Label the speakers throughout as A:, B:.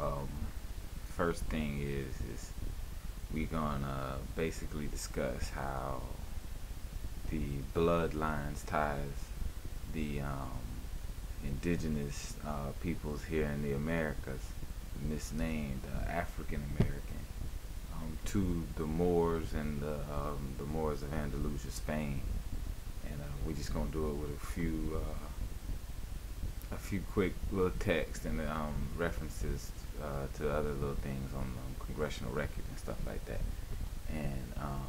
A: um, first thing is is we gonna basically discuss how the bloodlines ties the um, indigenous uh, peoples here in the Americas, misnamed uh, African American, um, to the Moors and the um, the Moors of Andalusia, Spain, and uh, we're just gonna do it with a few uh, a few quick little text and um, references uh, to other little things on um, congressional record and stuff like that, and um,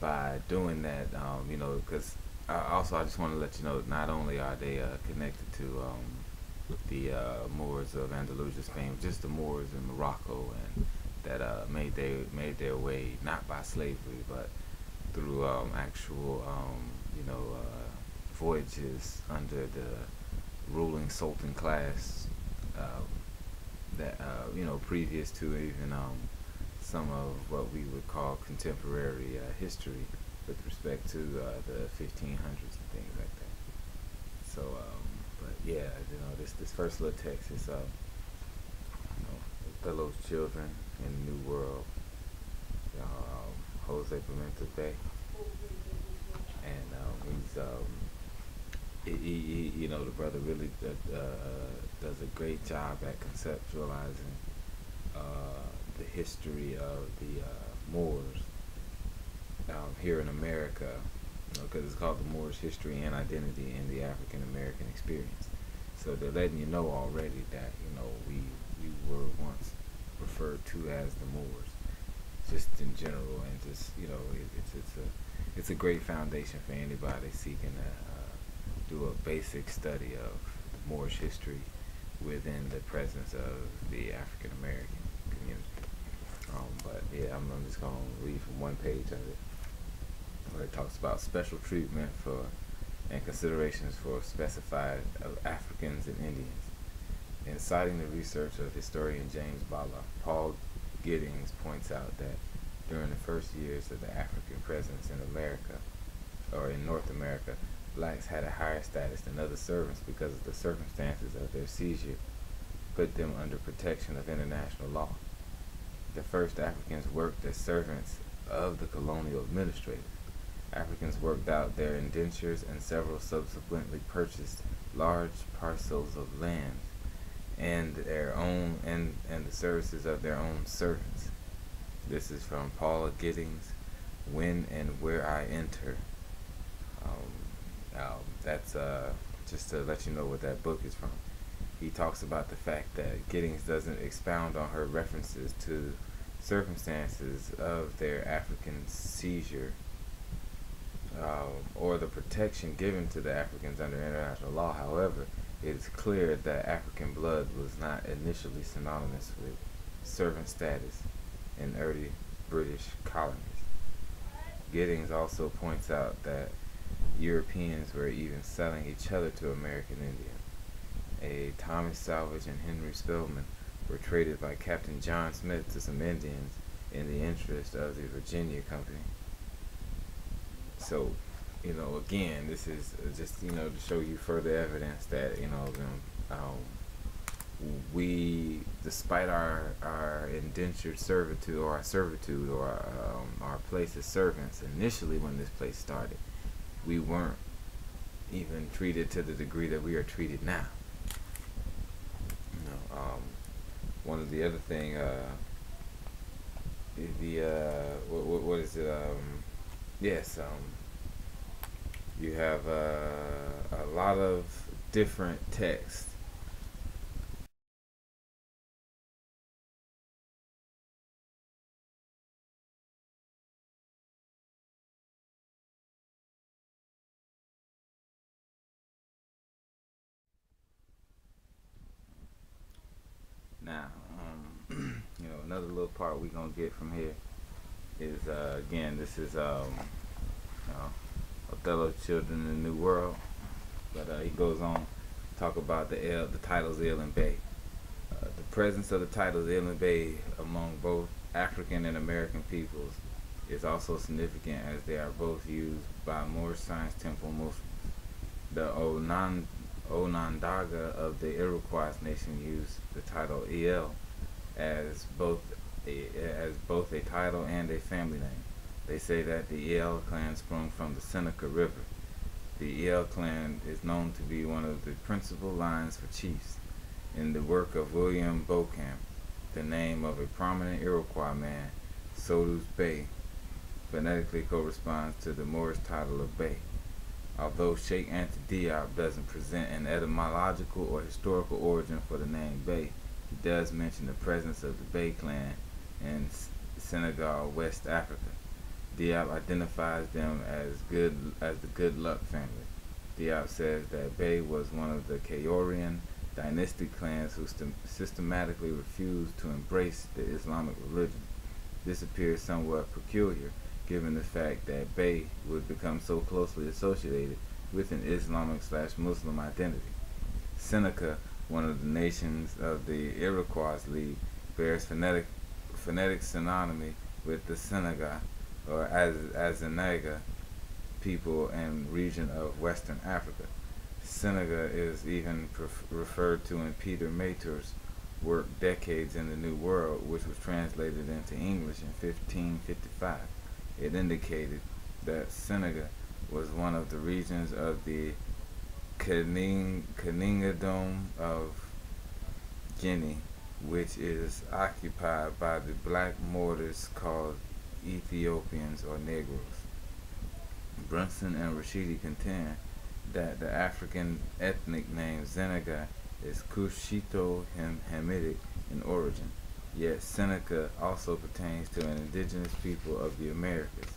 A: by doing that, um, you know, because uh, also, I just want to let you know, not only are they uh, connected to um, the uh, Moors of Andalusia, Spain, just the Moors in Morocco, and that uh, made their made their way not by slavery, but through um, actual, um, you know, uh, voyages under the ruling Sultan class. That uh, you know, previous to even um, some of what we would call contemporary history with respect to uh, the 1500s and things like that. So, um, but yeah, you know, this this first little text is, uh, you know, Othello's children in the new world, um, Jose Pimenta Bay, and um, he's, um, he, he, you know, the brother really uh, uh, does a great job at conceptualizing uh, the history of the uh, Moors um, here in America, because you know, it's called the Moorish History and Identity in the African American Experience. So they're letting you know already that you know we we were once referred to as the Moors, just in general, and just you know it, it's it's a it's a great foundation for anybody seeking uh, do a basic study of Moorish history within the presence of the African American community. Um, but yeah, I'm, I'm just gonna read from one page of it where it talks about special treatment for and considerations for specified of Africans and Indians. In citing the research of historian James Ballagh, Paul Giddings points out that during the first years of the African presence in America, or in North America, blacks had a higher status than other servants because of the circumstances of their seizure put them under protection of international law. The first Africans worked as servants of the colonial administrators. Africans worked out their indentures and several subsequently purchased large parcels of land and their own and, and the services of their own servants. This is from Paula Giddings, When and Where I Enter. Um, um, that's uh, just to let you know what that book is from. He talks about the fact that Giddings doesn't expound on her references to circumstances of their African seizure uh, or the protection given to the Africans under international law. However, it is clear that African blood was not initially synonymous with servant status in early British colonies. Giddings also points out that Europeans were even selling each other to American Indians. A Thomas Salvage and Henry Spelman were traded by Captain John Smith to some Indians in the interest of the Virginia Company. So, you know, again, this is just you know to show you further evidence that you know um, we, despite our our indentured servitude or our servitude or um, our place as servants initially when this place started, we weren't even treated to the degree that we are treated now. You know, um, one of the other thing, uh, the uh, what, what is it? Um, yes, um, you have uh, a lot of different text. Now, um, you know, another we're gonna get from here is uh, again, this is um, Othello's Children in the New World. But uh, he goes on to talk about the El, the titles El and Bey. Uh, the presence of the titles El and Bey among both African and American peoples is also significant as they are both used by Moorish Science Temple Muslims. The Onan, Onondaga of the Iroquois nation used the title El as both a, as both a title and a family name. They say that the El clan sprung from the Seneca River. The El clan is known to be one of the principal lines for chiefs. In the work of William Beauchamp, the name of a prominent Iroquois man, Sodus Bay, phonetically corresponds to the Moorish title of Bey. Although Cheikh Anta Diop doesn't present an etymological or historical origin for the name Bey, he does mention the presence of the Bey clan in Senegal, West Africa. Diop identifies them as good as the Good Luck family. Diop says that Bey was one of the Kaorian dynastic clans who systematically refused to embrace the Islamic religion. This appears somewhat peculiar given the fact that Bey would become so closely associated with an Islamic slash Muslim identity. Seneca, one of the nations of the Iroquois League, bears phonetic, phonetic synonymy with the Seneca or as Azanaga people and region of Western Africa. Seneca is even referred to in Peter Martyr's work Decades in the New World, which was translated into English in 1555. It indicated that Seneca was one of the regions of the Kaningdom of Guinea, which is occupied by the black mortars called Ethiopians or Negroes. Brunson and Rashidi contend that the African ethnic name Seneca is Cushito-Hamitic in origin, yet Seneca also pertains to an indigenous people of the Americas.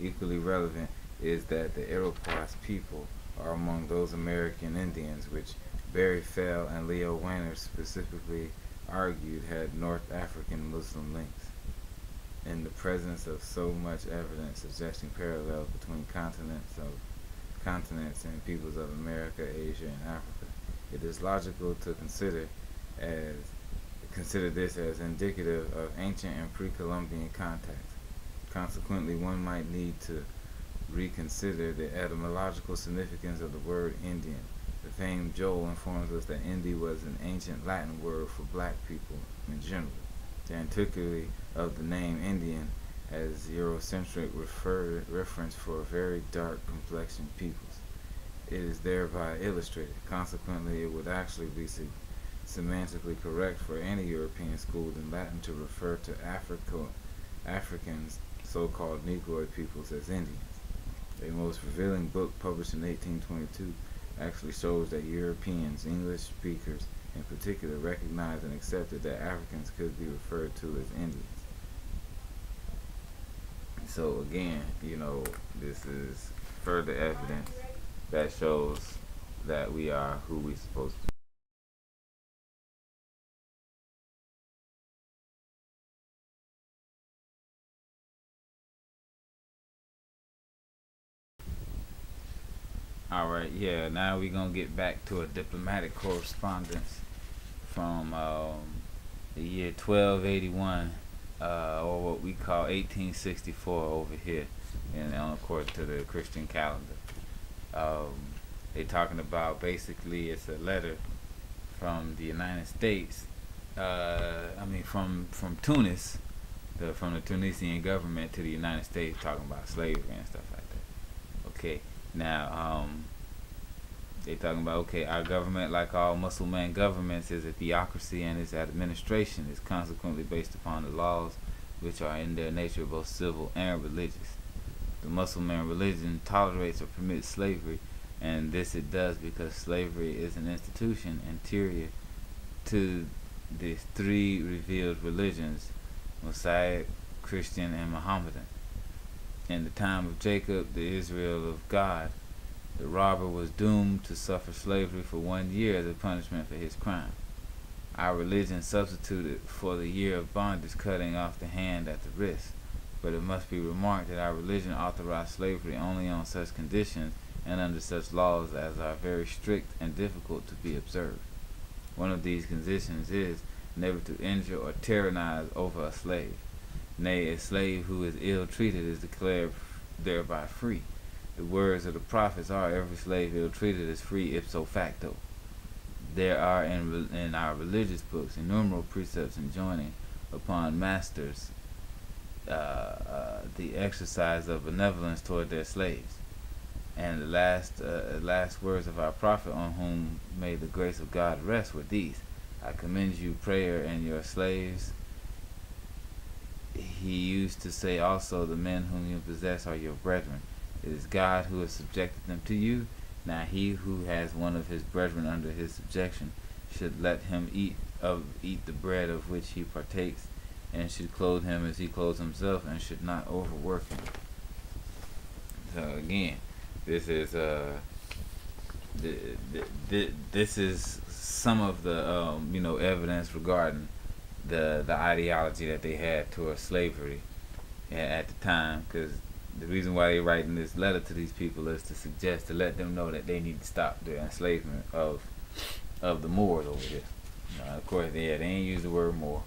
A: Equally relevant is that the Iroquois people are among those American Indians which Barry Fell and Leo Wiener specifically argued had North African Muslim links in the presence of so much evidence suggesting parallels between continents of continents and peoples of America, Asia, and Africa, it is logical to consider as consider this as indicative of ancient and pre-Columbian contacts. Consequently, one might need to reconsider the etymological significance of the word Indian. The famed Joel informs us that Indi was an ancient Latin word for black people in general. The antiquity of the name Indian as Eurocentric refer, reference for very dark complexioned peoples. It is thereby illustrated. Consequently, it would actually be se semantically correct for any European schooled in Latin to refer to Africa, Africans, so-called Negroid peoples, as Indians. A most revealing book published in 1822 actually shows that Europeans, English speakers, in particular recognized and accepted that Africans could be referred to as Indians. So again, you know, this is further evidence that shows that we are who we're supposed to be. Right, yeah. Now we're gonna get back to a diplomatic correspondence from um, the year 1281, uh, or what we call 1864 over here, and according to the Christian calendar. Um, they talking about basically it's a letter from the United States. Uh, I mean, from from Tunis, the, from the Tunisian government to the United States, talking about slavery and stuff like that. Okay, now um, they talking about okay, our government, like all Muslim governments, is a theocracy and its administration is consequently based upon the laws which are in their nature both civil and religious. The Muslim religion tolerates or permits slavery, and this it does because slavery is an institution interior to the three revealed religions, Mosaic, Christian, and Mohammedan. In the time of Jacob, the Israel of God, the robber was doomed to suffer slavery for one year as a punishment for his crime. Our religion substituted for the year of bondage cutting off the hand at the wrist, but it must be remarked that our religion authorized slavery only on such conditions and under such laws as are very strict and difficult to be observed. One of these conditions is never to injure or tyrannize over a slave. Nay, a slave who is ill treated is declared thereby free. The words of the prophets are every slave ill treated is free ipso facto. there are in, in our religious books innumerable precepts enjoining upon masters uh, uh, the exercise of benevolence toward their slaves. And the last uh, last words of our prophet, on whom may the grace of God rest, were these: I commend you prayer and your slaves. He used to say also, the men whom you possess are your brethren. It is God who has subjected them to you. Now he who has one of his brethren under his subjection should let him eat of eat the bread of which he partakes, and should clothe him as he clothes himself, and should not overwork him. So again, this is uh, this is some of the um, you know evidence regarding the the ideology that they had towards slavery at the time, because the reason why they're writing this letter to these people is to suggest to let them know that they need to stop the enslavement of of the Moors over here. Uh, of course, yeah, they ain't use the word Moor,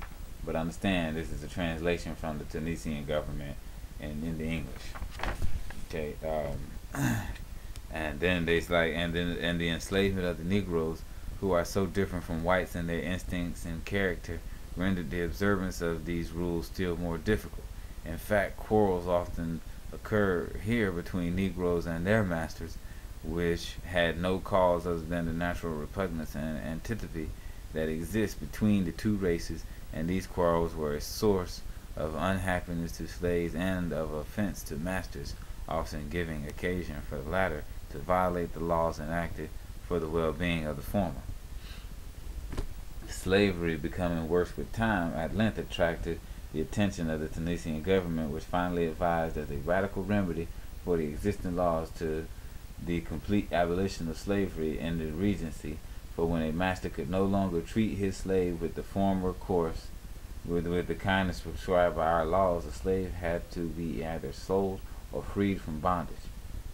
A: but understand this is a translation from the Tunisian government and in the English. Okay, um, and then there's like, and then and the enslavement of the Negroes, who are so different from whites in their instincts and character, rendered the observance of these rules still more difficult. In fact, quarrels often occur here between Negroes and their masters, which had no cause other than the natural repugnance and antipathy that exists between the two races, and these quarrels were a source of unhappiness to slaves and of offense to masters, often giving occasion for the latter to violate the laws enacted for the well-being of the former. Slavery becoming worse with time at length attracted the attention of the Tunisian government, which finally advised as a radical remedy for the existing laws to the complete abolition of slavery in the regency. For when a master could no longer treat his slave with the former course, with, with the kindness prescribed by our laws, a slave had to be either sold or freed from bondage.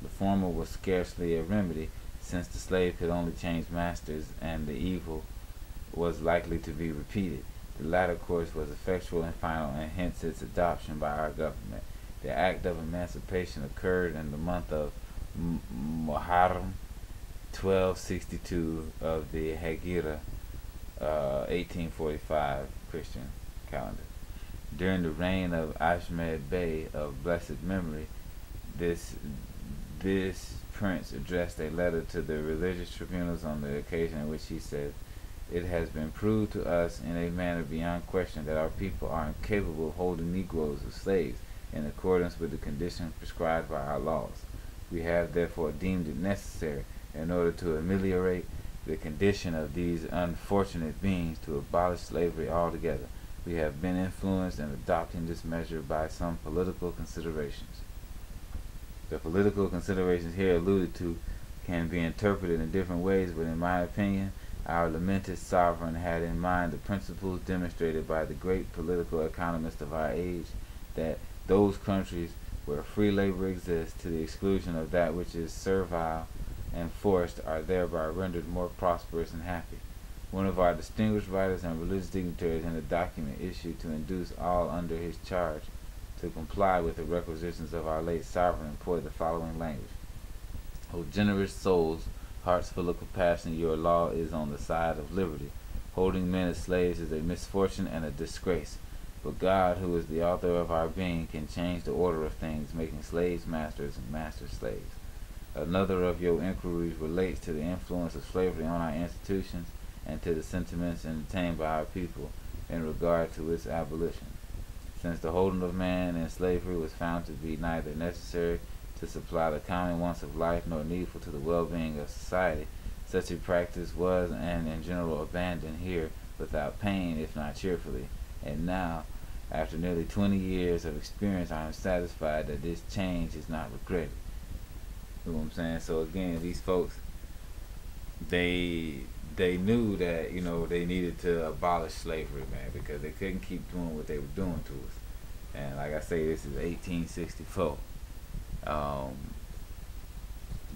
A: The former was scarcely a remedy, since the slave could only change masters, and the evil was likely to be repeated. The latter course was effectual and final, and hence its adoption by our government. The act of emancipation occurred in the month of Muharram, 1262 of the Hegira, uh, 1845 Christian calendar. During the reign of Ahmed Bey of blessed memory, this this prince addressed a letter to the religious tribunals on the occasion in which he said, it has been proved to us in a manner beyond question that our people are incapable of holding Negroes as slaves in accordance with the conditions prescribed by our laws. We have therefore deemed it necessary, in order to ameliorate the condition of these unfortunate beings, to abolish slavery altogether. We have been influenced in adopting this measure by some political considerations. The political considerations here alluded to can be interpreted in different ways, but in my opinion, our lamented sovereign had in mind the principles demonstrated by the great political economist of our age, that those countries where free labor exists to the exclusion of that which is servile and forced are thereby rendered more prosperous and happy. One of our distinguished writers and religious dignitaries in a document issued to induce all under his charge to comply with the requisitions of our late sovereign employed the following language. O generous souls, hearts full of compassion, your law is on the side of liberty. Holding men as slaves is a misfortune and a disgrace. But God, who is the author of our being, can change the order of things, making slaves masters and masters slaves. Another of your inquiries relates to the influence of slavery on our institutions and to the sentiments entertained by our people in regard to its abolition. Since the holding of man in slavery was found to be neither necessary to supply the common wants of life nor needful to the well-being of society. Such a practice was and in general abandoned here without pain, if not cheerfully. And now, after nearly 20 years of experience, I am satisfied that this change is not regretted. You know what I'm saying? So again, these folks, they they knew that you know they needed to abolish slavery, man, because they couldn't keep doing what they were doing to us. And like I say, this is 1864 um,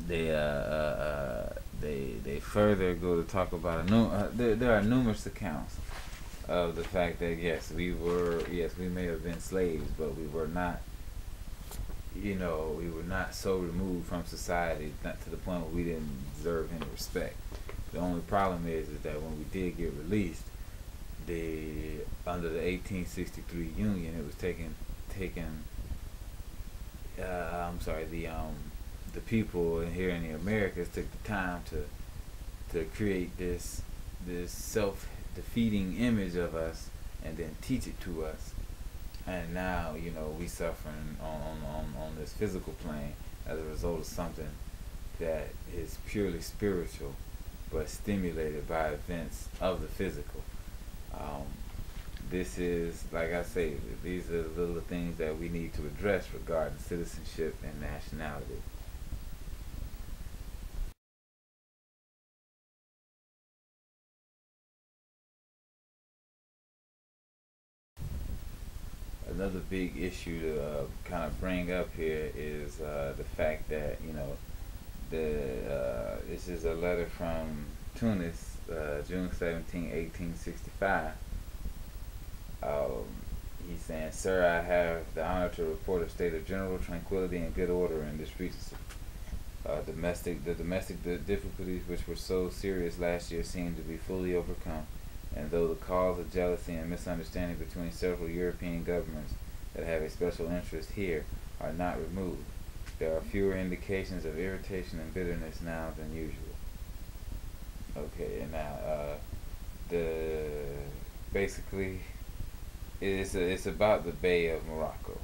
A: they uh, uh, uh, they they further go to talk about a nu- uh, there, there are numerous accounts of the fact that yes we were yes we may have been slaves but we were not you know, we were not so removed from society, not to the point where we didn't deserve any respect. The only problem is, is that when we did get released, the under the 1863 Union, it was taken taken. Uh, I'm sorry, the um, the people here in the Americas took the time to to create this this self defeating image of us and then teach it to us. And now you know we suffering on, on, on this physical plane as a result of something that is purely spiritual but stimulated by events of the physical. Um, this is like i say these are the little things that we need to address regarding citizenship and nationality another big issue to uh, kind of bring up here is uh, the fact that you know the uh, this is a letter from Tunis, uh, June 17, 1865. Um, he's saying, "Sir, I have the honor to report a state of general tranquility and good order in the streets. Uh, domestic, the domestic difficulties which were so serious last year seem to be fully overcome." and though the cause of jealousy and misunderstanding between several European governments that have a special interest here are not removed, there are fewer indications of irritation and bitterness now than usual. Okay, and now uh, the basically it's a, it's about the Bey of Morocco,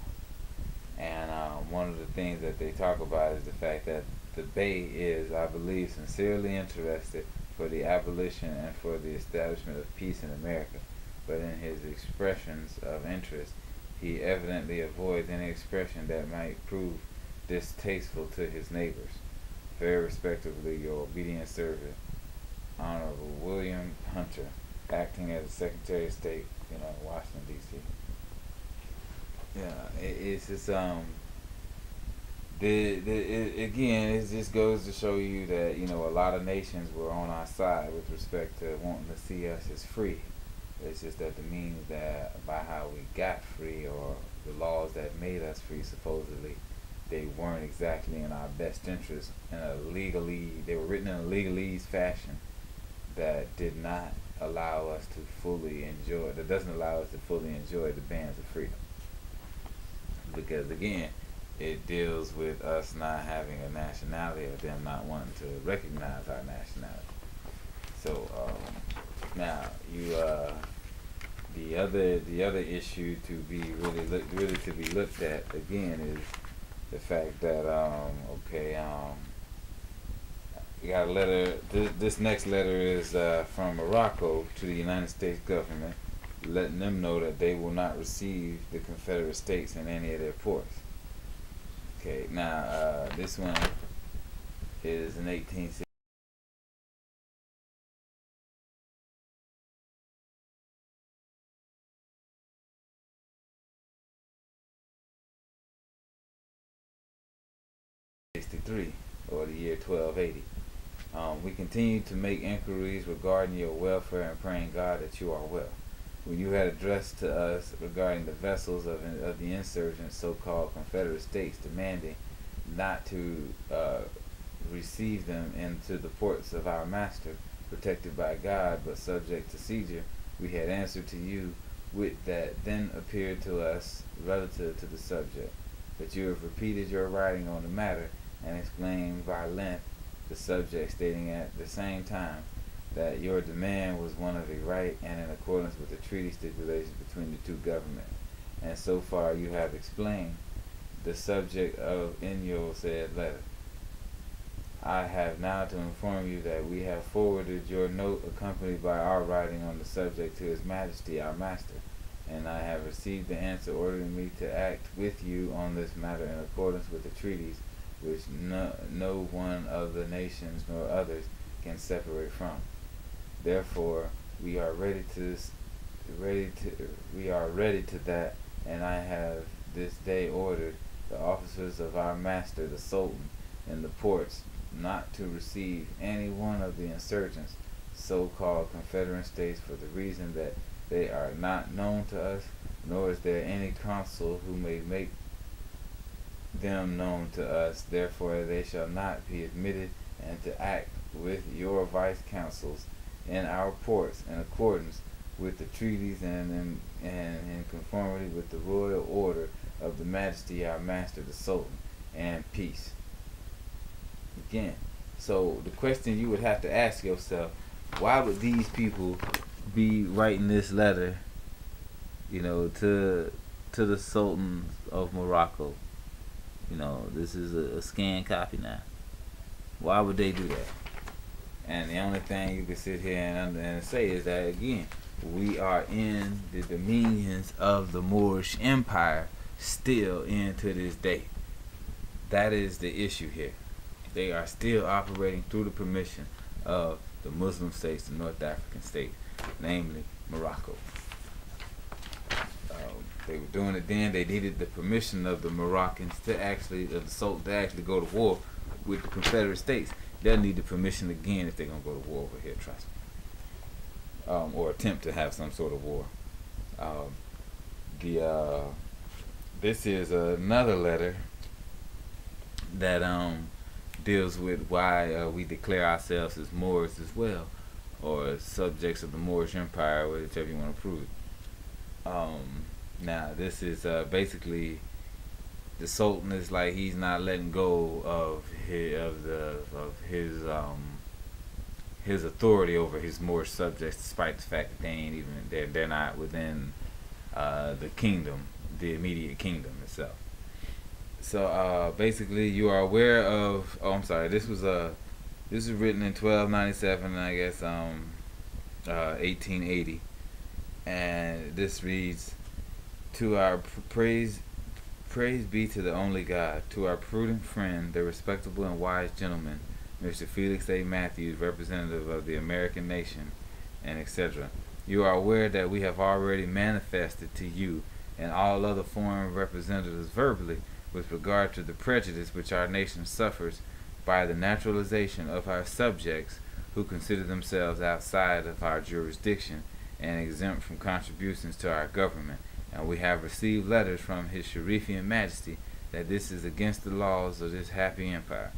A: and um, one of the things that they talk about is the fact that the Bey is, I believe, sincerely interested for the abolition and for the establishment of peace in America, but in his expressions of interest, he evidently avoids any expression that might prove distasteful to his neighbors. Very respectfully, your obedient servant, Honorable William Hunter, acting as Secretary of State, you know, Washington D.C. Yeah, it, it's just um the, the it, again, it just goes to show you that you know a lot of nations were on our side with respect to wanting to see us as free. It's just that the means that by how we got free or the laws that made us free, supposedly, they weren't exactly in our best interest in a legally. They were written in a legalese fashion that did not allow us to fully enjoy. That doesn't allow us to fully enjoy the bands of freedom. Because again it deals with us not having a nationality or them not wanting to recognize our nationality. So um, now you uh, the other the other issue to be really look, really to be looked at again is the fact that um, okay um, we got a letter. This, this next letter is uh, from Morocco to the United States government, letting them know that they will not receive the Confederate States in any of their ports. Okay, now uh, this one is an 1860. Or the year 1280. Um, we continue to make inquiries regarding your welfare and praying God that you are well when you had addressed to us regarding the vessels of, of the insurgent so-called Confederate states demanding not to uh, receive them into the ports of our master, protected by God but subject to seizure, we had answered to you with that then appeared to us relative to the subject. But you have repeated your writing on the matter and explained by length the subject, stating at the same time that your demand was one of a right and in accordance with the treaty stipulations between the two governments. And so far you have explained the subject of in your said letter. I have now to inform you that we have forwarded your note accompanied by our writing on the subject to His Majesty our Master, and I have received the answer ordering me to act with you on this matter in accordance with the treaties which no, no one of the nations nor others can separate from. Therefore, we are ready to ready to we are ready to that, and I have this day ordered the officers of our master the Sultan in the ports not to receive any one of the insurgents, so-called Confederate states, for the reason that they are not known to us, nor is there any consul who may make them known to us. Therefore, they shall not be admitted and to act with your vice consuls in our ports in accordance with the treaties and in, and in conformity with the royal order of the majesty our master the sultan and peace again so the question you would have to ask yourself why would these people be writing this letter you know to to the sultan of morocco you know this is a, a scanned copy now why would they do that and the only thing you can sit here and, and say is that again we are in the dominions of the Moorish Empire still into this day. That is the issue here. They are still operating through the permission of the Muslim states, the North African states, namely Morocco. They were doing it then. They needed the permission of the Moroccans to actually, of the Sultan to actually go to war with the Confederate States. They'll need the permission again if they're gonna go to war over here. Trust me um, or attempt to have some sort of war. Um, the uh, this is another letter that um, deals with why uh, we declare ourselves as Moors as well, or subjects of the Moorish Empire, whichever you want to prove it. Um, now, this is uh, basically the Sultan is like he's not letting go of his of the of his um, his authority over his Moorish subjects, despite the fact that they ain't even they're they're not within uh, the kingdom, the immediate kingdom itself. So uh, basically, you are aware of. Oh, I'm sorry. This was a. Uh, this was written in 1297, I guess, um, uh, 1880, and this reads, "To our praise, praise be to the only God, to our prudent friend, the respectable and wise gentleman." Mr. Felix A. Matthews, representative of the American nation, and etc. You are aware that we have already manifested to you and all other foreign representatives verbally with regard to the prejudice which our nation suffers by the naturalization of our subjects who consider themselves outside of our jurisdiction and exempt from contributions to our government. And we have received letters from His Sharifian Majesty that this is against the laws of this happy empire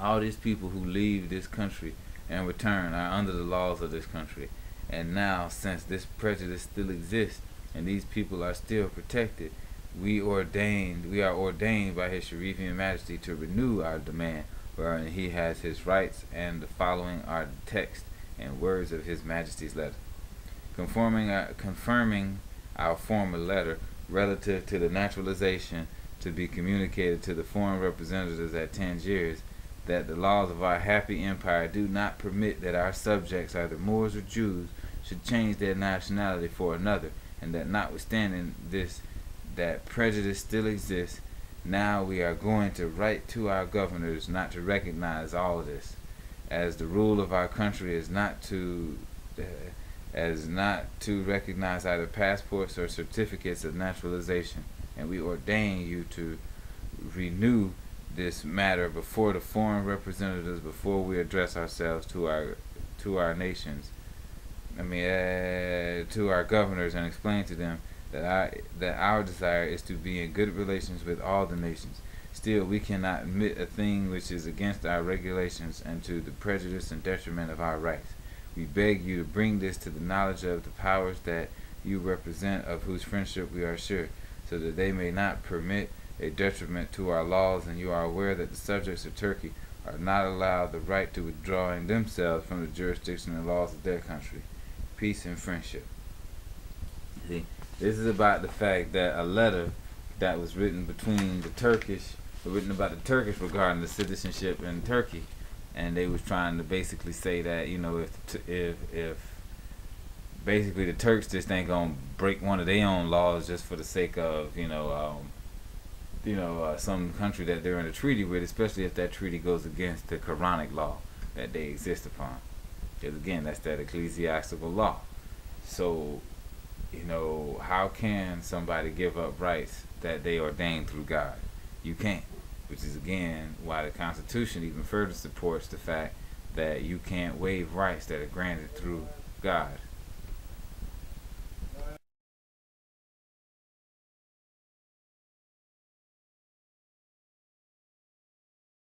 A: all these people who leave this country and return are under the laws of this country. And now, since this prejudice still exists and these people are still protected, we ordained, we are ordained by His Sharifian Majesty to renew our demand, wherein He has His rights, and the following are the text and words of His Majesty's letter, conforming, our, confirming our former letter relative to the naturalization to be communicated to the foreign representatives at Tangiers that the laws of our happy empire do not permit that our subjects, either Moors or Jews, should change their nationality for another, and that notwithstanding this, that prejudice still exists, now we are going to write to our governors not to recognize all this, as the rule of our country is not to, uh, as not to recognize either passports or certificates of naturalization, and we ordain you to renew this matter before the foreign representatives before we address ourselves to our to our nations. I mean, uh, to our governors and explain to them that our that our desire is to be in good relations with all the nations. Still, we cannot admit a thing which is against our regulations and to the prejudice and detriment of our rights. We beg you to bring this to the knowledge of the powers that you represent, of whose friendship we are sure, so that they may not permit a detriment to our laws, and you are aware that the subjects of Turkey are not allowed the right to withdrawing themselves from the jurisdiction and laws of their country. Peace and friendship. See, this is about the fact that a letter that was written between the Turkish, written about the Turkish regarding the citizenship in Turkey, and they was trying to basically say that you know if if if basically the Turks just ain't gonna break one of their own laws just for the sake of you know um, you know, uh, some country that they're in a treaty with, especially if that treaty goes against the Quranic law that they exist upon. Because again, that's that ecclesiastical law. So, you know, how can somebody give up rights that they ordained through God? You can't. Which is again why the Constitution even further supports the fact that you can't waive rights that are granted through God.